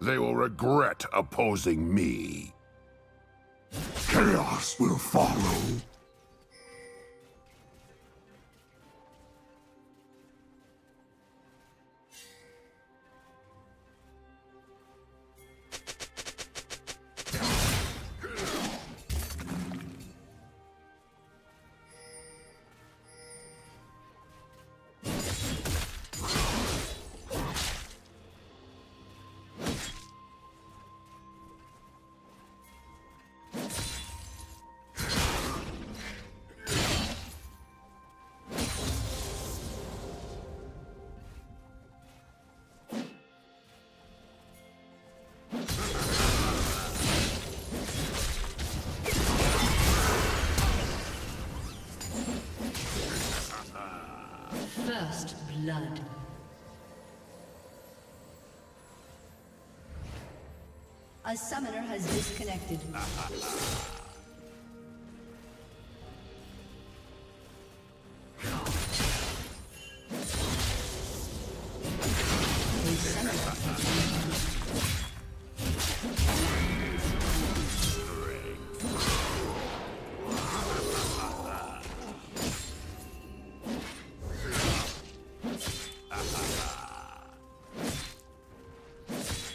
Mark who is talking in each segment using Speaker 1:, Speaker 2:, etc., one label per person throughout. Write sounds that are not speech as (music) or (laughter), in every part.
Speaker 1: They will regret opposing me.
Speaker 2: Chaos will follow.
Speaker 3: First blood. A summoner has disconnected. (laughs)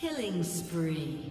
Speaker 3: Killing spree.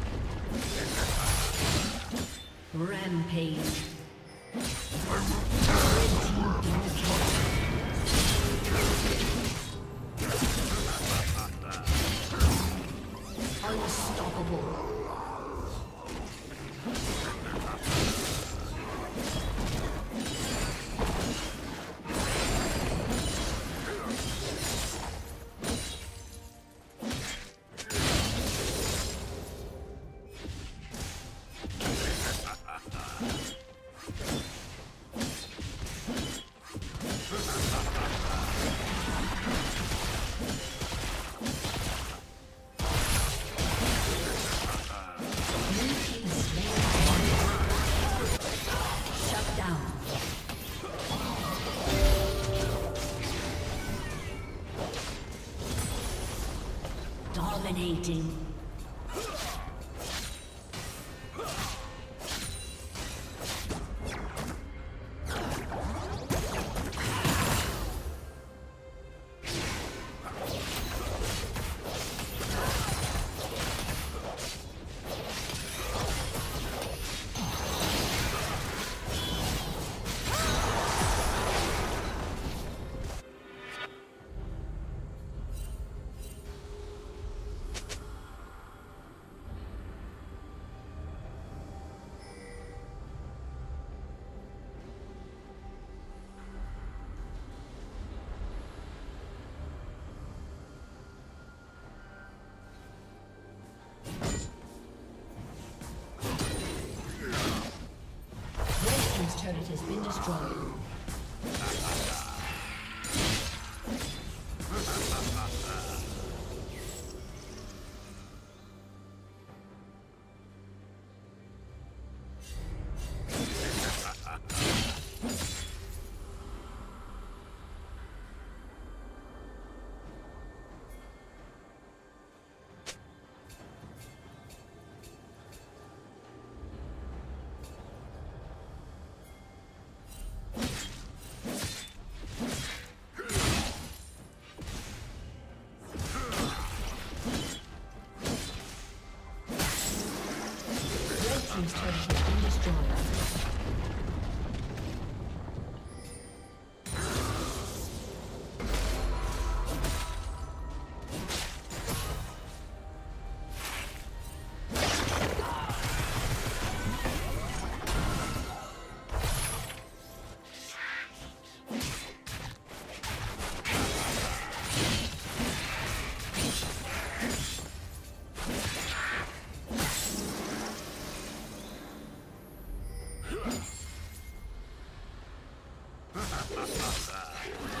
Speaker 3: Rampage. Dominating. has been destroyed. Ha ha ha ha ha!